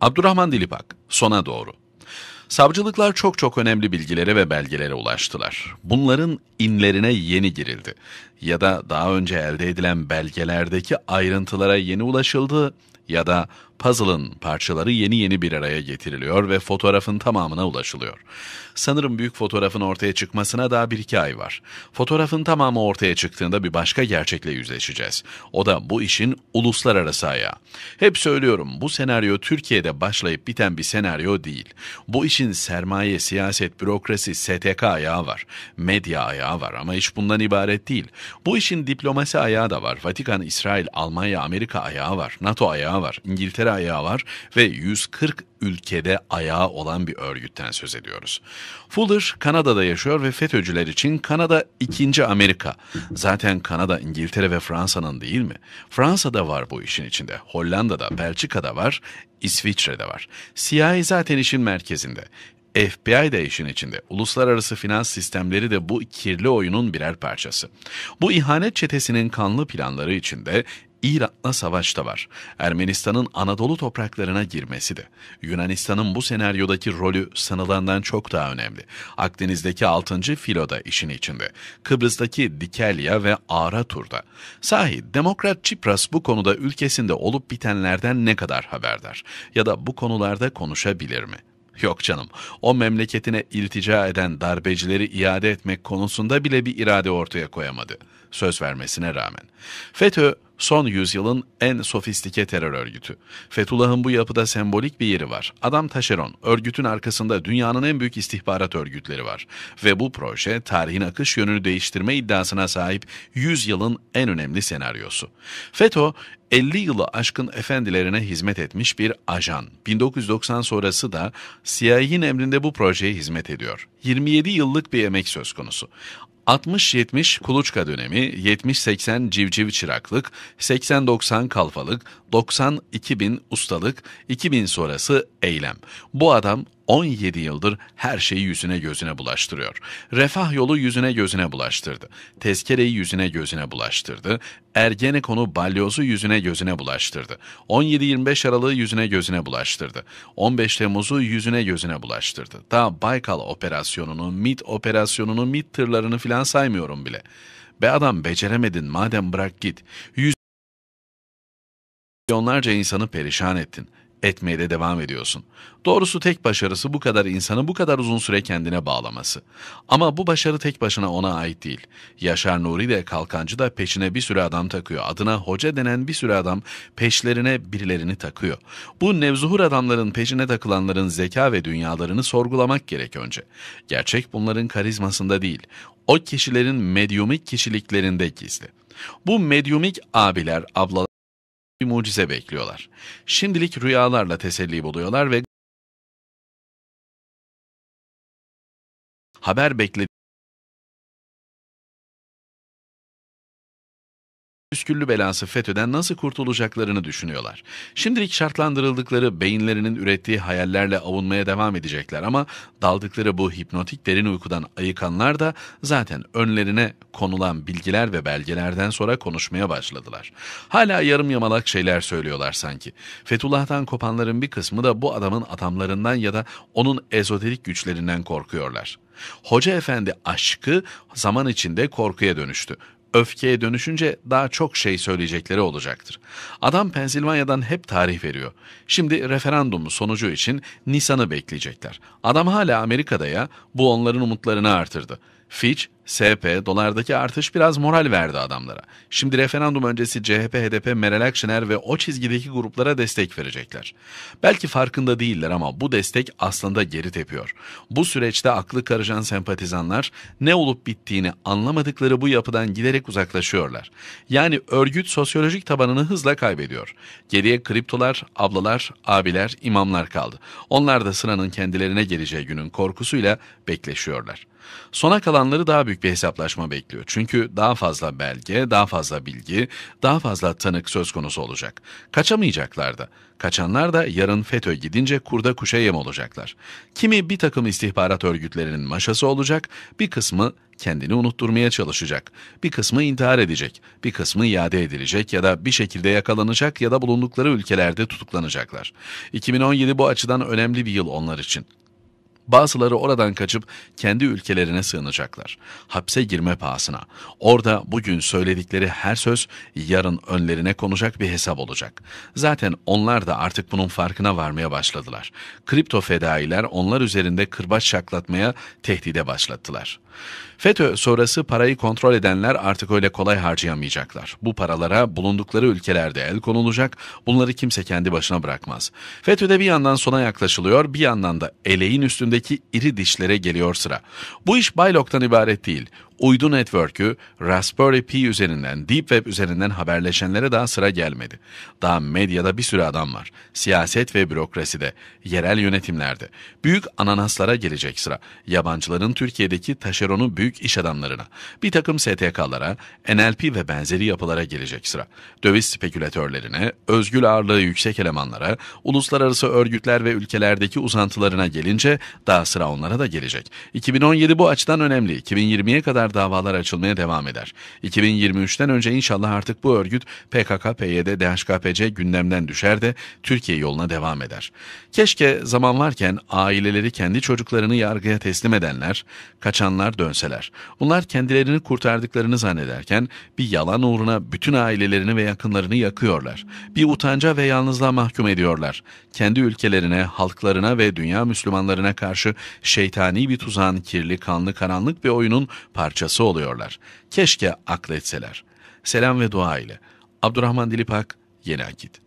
Abdurrahman Dilipak, sona doğru. Savcılıklar çok çok önemli bilgilere ve belgelere ulaştılar. Bunların inlerine yeni girildi. Ya da daha önce elde edilen belgelerdeki ayrıntılara yeni ulaşıldı ya da puzzle'ın parçaları yeni yeni bir araya getiriliyor ve fotoğrafın tamamına ulaşılıyor. Sanırım büyük fotoğrafın ortaya çıkmasına daha bir iki ay var. Fotoğrafın tamamı ortaya çıktığında bir başka gerçekle yüzleşeceğiz. O da bu işin uluslararası ayağı. Hep söylüyorum bu senaryo Türkiye'de başlayıp biten bir senaryo değil. Bu işin sermaye, siyaset, bürokrasi, STK ayağı var. Medya ayağı var ama iş bundan ibaret değil. Bu işin diplomasi ayağı da var. Vatikan, İsrail, Almanya, Amerika ayağı var. NATO ayağı var. İngiltere ayağı var ve 140 ülkede ayağı olan bir örgütten söz ediyoruz. Fuller Kanada'da yaşıyor ve FETÖ'cüler için Kanada ikinci Amerika. Zaten Kanada İngiltere ve Fransa'nın değil mi? Fransa'da var bu işin içinde. Hollanda'da, Belçika'da var, İsviçre'de var. CIA zaten işin merkezinde. FBI de işin içinde. Uluslararası finans sistemleri de bu kirli oyunun birer parçası. Bu ihanet çetesinin kanlı planları içinde İran'la savaş da var. Ermenistan'ın Anadolu topraklarına girmesi de. Yunanistan'ın bu senaryodaki rolü sanılandan çok daha önemli. Akdeniz'deki 6. filo da işin içinde. Kıbrıs'taki Dikelya ve Aratur'da. Sahi Demokrat Çipras bu konuda ülkesinde olup bitenlerden ne kadar haberdar? Ya da bu konularda konuşabilir mi? Yok canım, o memleketine iltica eden darbecileri iade etmek konusunda bile bir irade ortaya koyamadı. Söz vermesine rağmen. FETÖ, son yüzyılın en sofistike terör örgütü. Fethullah'ın bu yapıda sembolik bir yeri var. Adam taşeron, örgütün arkasında dünyanın en büyük istihbarat örgütleri var. Ve bu proje tarihin akış yönünü değiştirme iddiasına sahip 100 yılın en önemli senaryosu. FETÖ, 50 yılı aşkın efendilerine hizmet etmiş bir ajan. 1990 sonrası da CIA'nin emrinde bu projeye hizmet ediyor. 27 yıllık bir emek söz konusu. 60-70 kuluçka dönemi, 70-80 civciv çıraklık, 80-90 kalfalık, 90-2000 ustalık, 2000 sonrası eylem. Bu adam 17 yıldır her şeyi yüzüne gözüne bulaştırıyor. Refah yolu yüzüne gözüne bulaştırdı. Tezkereyi yüzüne gözüne bulaştırdı. Ergenekon'u balyozu yüzüne gözüne bulaştırdı. 17-25 Aralık'ı yüzüne gözüne bulaştırdı. 15 Temmuz'u yüzüne gözüne bulaştırdı. Daha Baykal operasyonunu, MIT operasyonunu, MIT tırlarını filan saymıyorum bile. Be adam beceremedin madem bırak git. Yüz milyonlarca insanı perişan ettin etmeye de devam ediyorsun. Doğrusu tek başarısı bu kadar insanı bu kadar uzun süre kendine bağlaması. Ama bu başarı tek başına ona ait değil. Yaşar Nuri de Kalkancı da peşine bir sürü adam takıyor. Adına hoca denen bir sürü adam peşlerine birilerini takıyor. Bu nevzuhur adamların peşine takılanların zeka ve dünyalarını sorgulamak gerek önce. Gerçek bunların karizmasında değil. O kişilerin medyumik kişiliklerinde gizli. Bu medyumik abiler, ablalar, bir mucize bekliyorlar. Şimdilik rüyalarla teselli buluyorlar ve haber bekledi püsküllü belası FETÖ'den nasıl kurtulacaklarını düşünüyorlar. Şimdilik şartlandırıldıkları beyinlerinin ürettiği hayallerle avunmaya devam edecekler ama daldıkları bu hipnotik derin uykudan ayıkanlar da zaten önlerine konulan bilgiler ve belgelerden sonra konuşmaya başladılar. Hala yarım yamalak şeyler söylüyorlar sanki. Fethullah'tan kopanların bir kısmı da bu adamın adamlarından ya da onun ezoterik güçlerinden korkuyorlar. Hoca efendi aşkı zaman içinde korkuya dönüştü öfkeye dönüşünce daha çok şey söyleyecekleri olacaktır. Adam Pensilvanya'dan hep tarih veriyor. Şimdi referandumu sonucu için Nisan'ı bekleyecekler. Adam hala Amerika'da ya, bu onların umutlarını artırdı. Fitch, SP, dolardaki artış biraz moral verdi adamlara. Şimdi referandum öncesi CHP, HDP, Meral Akşener ve o çizgideki gruplara destek verecekler. Belki farkında değiller ama bu destek aslında geri tepiyor. Bu süreçte aklı karışan sempatizanlar ne olup bittiğini anlamadıkları bu yapıdan giderek uzaklaşıyorlar. Yani örgüt sosyolojik tabanını hızla kaybediyor. Geriye kriptolar, ablalar, abiler, imamlar kaldı. Onlar da sıranın kendilerine geleceği günün korkusuyla bekleşiyorlar. Sona kalanları daha büyük bir hesaplaşma bekliyor. Çünkü daha fazla belge, daha fazla bilgi, daha fazla tanık söz konusu olacak. Kaçamayacaklar da. Kaçanlar da yarın FETÖ gidince kurda kuşa yem olacaklar. Kimi bir takım istihbarat örgütlerinin maşası olacak, bir kısmı kendini unutturmaya çalışacak. Bir kısmı intihar edecek, bir kısmı iade edilecek ya da bir şekilde yakalanacak ya da bulundukları ülkelerde tutuklanacaklar. 2017 bu açıdan önemli bir yıl onlar için. Bazıları oradan kaçıp kendi ülkelerine sığınacaklar. Hapse girme pahasına. Orada bugün söyledikleri her söz yarın önlerine konacak bir hesap olacak. Zaten onlar da artık bunun farkına varmaya başladılar. Kripto fedailer onlar üzerinde kırbaç şaklatmaya tehdide başlattılar. FETÖ sonrası parayı kontrol edenler artık öyle kolay harcayamayacaklar. Bu paralara bulundukları ülkelerde el konulacak, bunları kimse kendi başına bırakmaz. FETÖ'de bir yandan sona yaklaşılıyor, bir yandan da eleğin üstündeki iri dişlere geliyor sıra. Bu iş Baylok'tan ibaret değil uydu network'ü Raspberry Pi üzerinden, Deep Web üzerinden haberleşenlere daha sıra gelmedi. Daha medyada bir sürü adam var. Siyaset ve bürokraside, yerel yönetimlerde. Büyük ananaslara gelecek sıra. Yabancıların Türkiye'deki taşeronu büyük iş adamlarına, bir takım STK'lara, NLP ve benzeri yapılara gelecek sıra. Döviz spekülatörlerine, özgül ağırlığı yüksek elemanlara, uluslararası örgütler ve ülkelerdeki uzantılarına gelince daha sıra onlara da gelecek. 2017 bu açıdan önemli. 2020'ye kadar kadar davalar açılmaya devam eder. 2023'ten önce inşallah artık bu örgüt PKK, PYD, DHKPC gündemden düşer de Türkiye yoluna devam eder. Keşke zaman varken aileleri kendi çocuklarını yargıya teslim edenler, kaçanlar dönseler. Bunlar kendilerini kurtardıklarını zannederken bir yalan uğruna bütün ailelerini ve yakınlarını yakıyorlar. Bir utanca ve yalnızlığa mahkum ediyorlar. Kendi ülkelerine, halklarına ve dünya Müslümanlarına karşı şeytani bir tuzağın kirli, kanlı, karanlık bir oyunun parçası parçası oluyorlar. Keşke akletseler. Selam ve dua ile. Abdurrahman Dilipak, Yeni Akit.